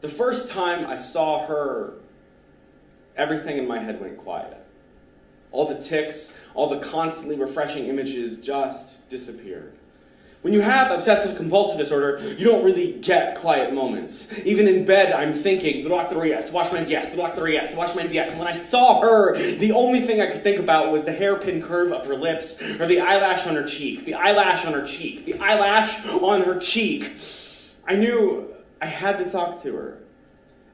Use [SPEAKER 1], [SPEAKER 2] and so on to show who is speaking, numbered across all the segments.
[SPEAKER 1] The first time I saw her, everything in my head went quiet. All the tics, all the constantly refreshing images just disappeared. When you have obsessive compulsive disorder, you don't really get quiet moments. Even in bed, I'm thinking, the doctor yes, the watchman's yes, the doctor yes, the watchman's yes. And when I saw her, the only thing I could think about was the hairpin curve of her lips, or the eyelash on her cheek, the eyelash on her cheek, the eyelash on her cheek. I knew I had to talk to her.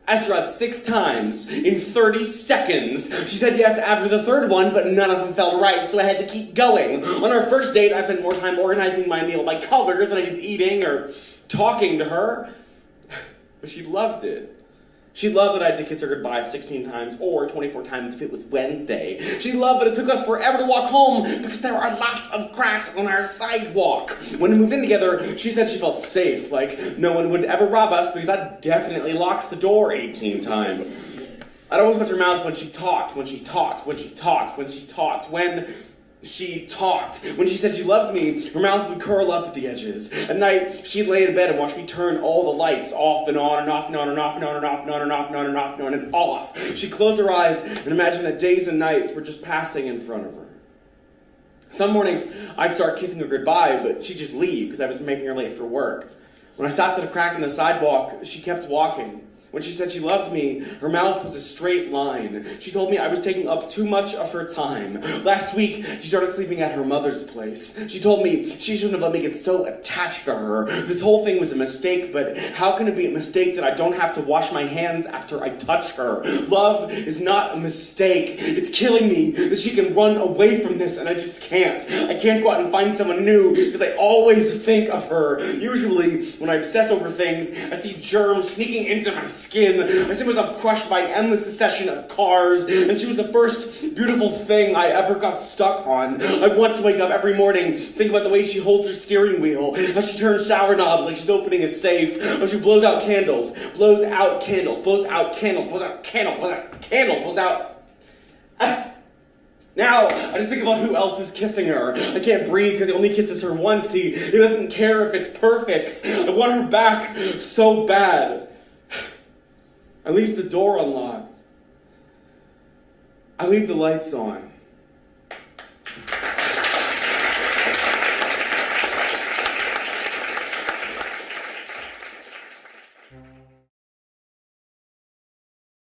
[SPEAKER 1] Astrod six times in 30 seconds. She said yes after the third one, but none of them felt right, so I had to keep going. On our first date, I spent more time organizing my meal by color than I did eating or talking to her. But she loved it. She loved that I had to kiss her goodbye 16 times or 24 times if it was Wednesday. She loved that it took us forever to walk home because there are lots of cracks on our sidewalk. When we moved in together, she said she felt safe, like no one would ever rob us because I definitely locked the door 18 times. I'd always watch her mouth when she talked, when she talked, when she talked, when she talked, when she talked. When she said she loved me, her mouth would curl up at the edges. At night, she'd lay in bed and watch me turn all the lights off and on and off and on and off and on and off and on and off and on and off and on and off. She'd close her eyes and imagine that days and nights were just passing in front of her. Some mornings, I'd start kissing her goodbye, but she'd just leave because I was making her late for work. When I stopped at a crack in the sidewalk, she kept walking. When she said she loved me, her mouth was a straight line. She told me I was taking up too much of her time. Last week, she started sleeping at her mother's place. She told me she shouldn't have let me get so attached to her. This whole thing was a mistake, but how can it be a mistake that I don't have to wash my hands after I touch her? Love is not a mistake. It's killing me that she can run away from this and I just can't. I can't go out and find someone new because I always think of her. Usually, when I obsess over things, I see germs sneaking into my skin. I see myself crushed by an endless succession of cars, and she was the first beautiful thing I ever got stuck on. I want to wake up every morning, think about the way she holds her steering wheel, how she turns shower knobs like she's opening a safe, how she blows out candles, blows out candles, blows out candles, blows out candles, blows out candles, blows out. Now, I just think about who else is kissing her. I can't breathe because he only kisses her once. He, he doesn't care if it's perfect. I want her back so bad. I leave the door unlocked. I leave the lights on.